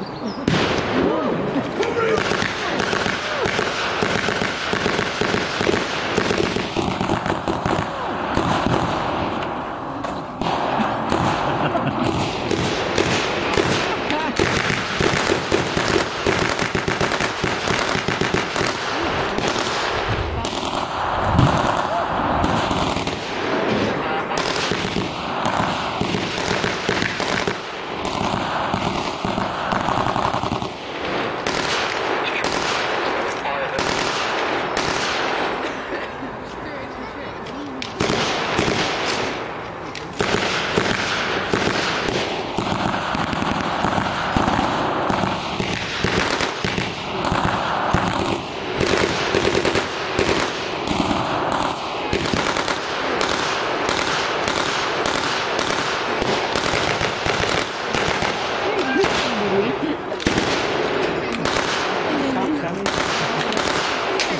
Mm-hmm.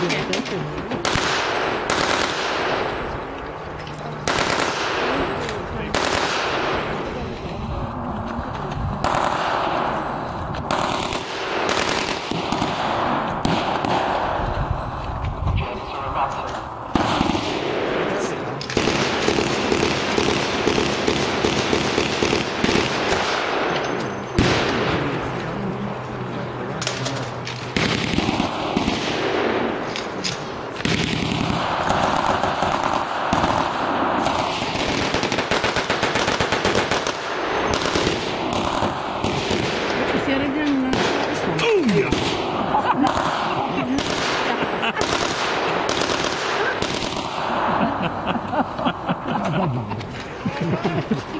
也很著名。Ha ha ha ha!